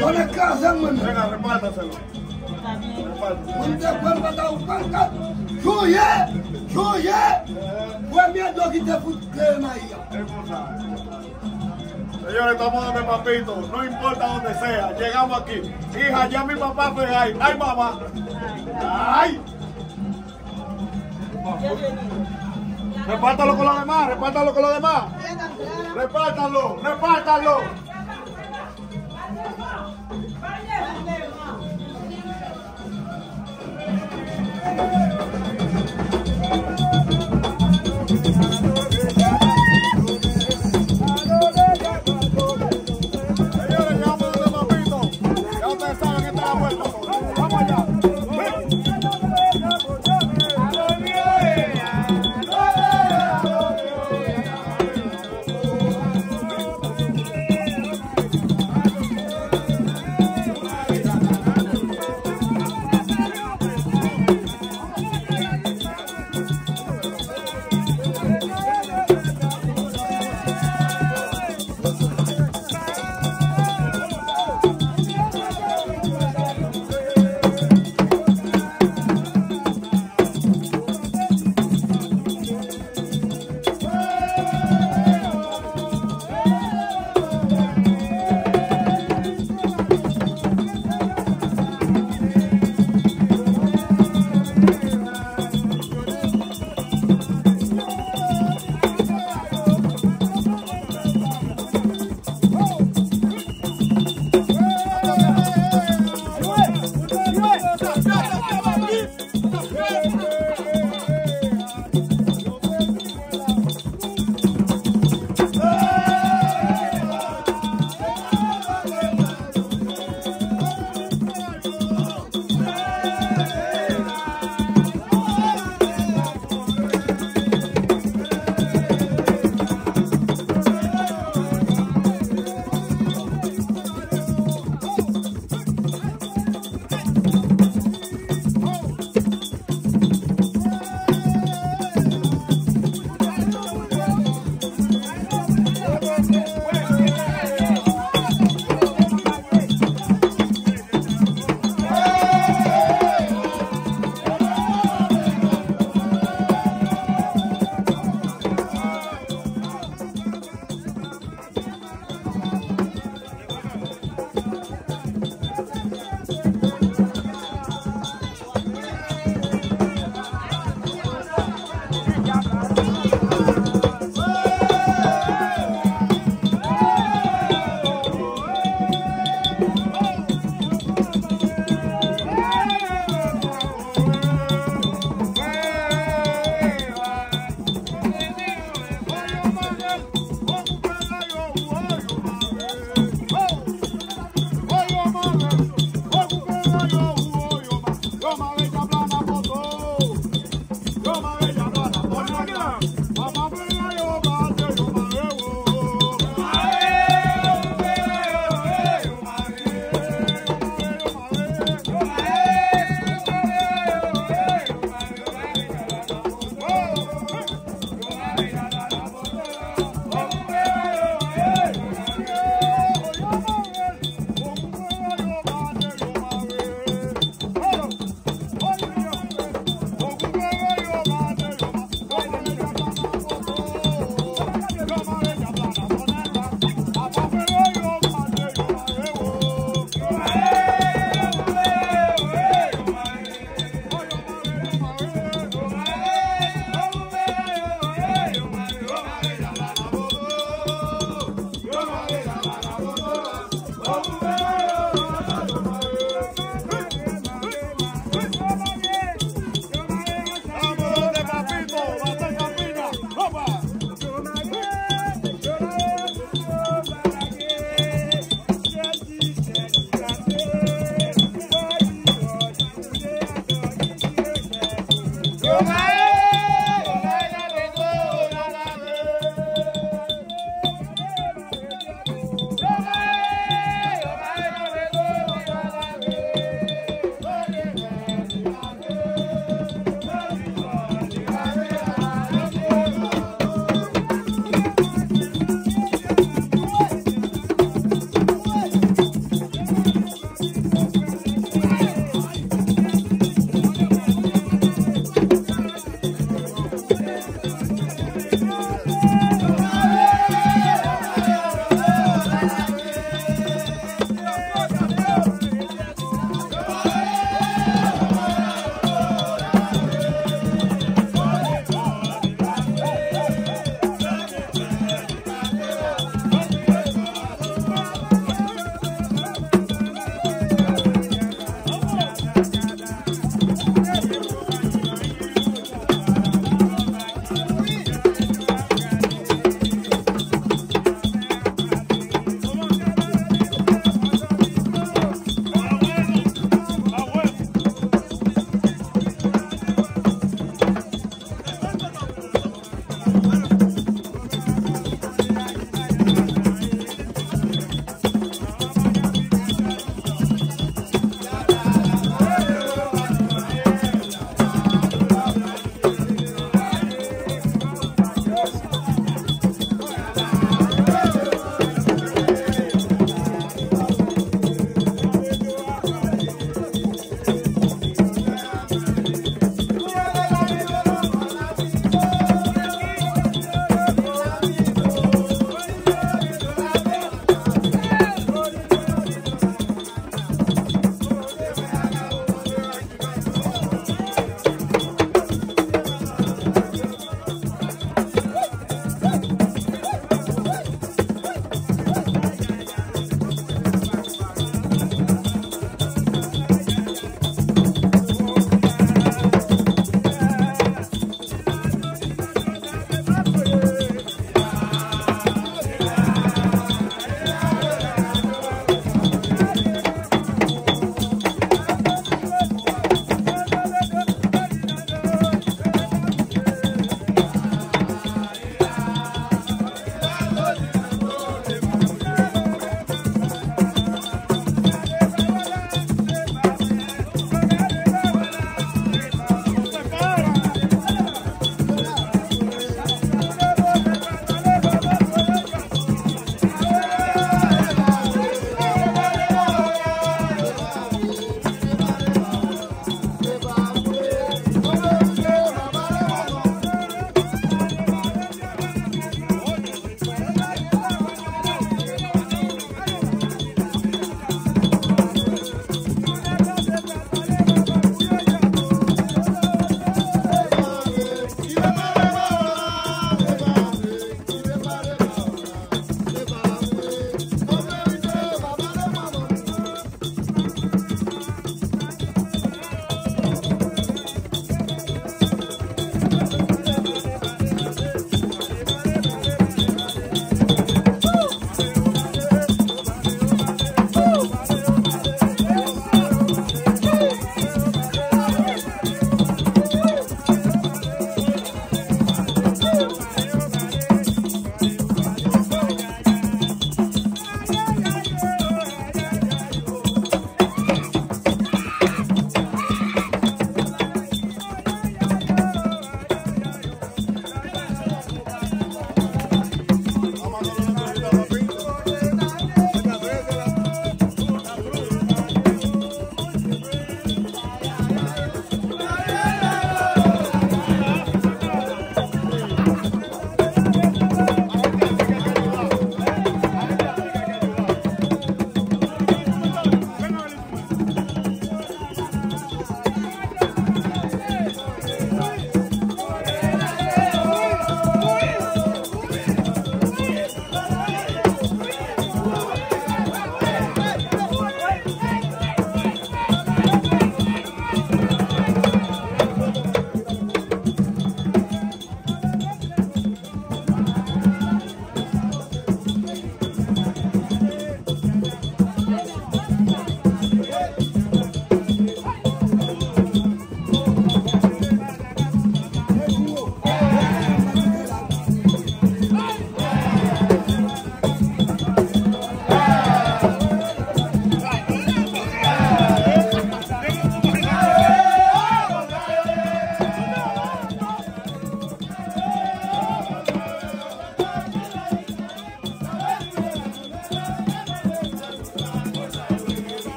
¿Dónde es casa, hermano? Venga, repártaselo. Usted fue matado un panca. Chuye, chuye. Fue miedo aquí te fuiste, María. Señores, estamos donde papito, no importa donde sea, llegamos aquí. Hija, ya mi papá fue ahí. ¡Ay, mamá! ¡Ay! Repártalo con los demás, repártalo con los demás. Repártalo, repártalo.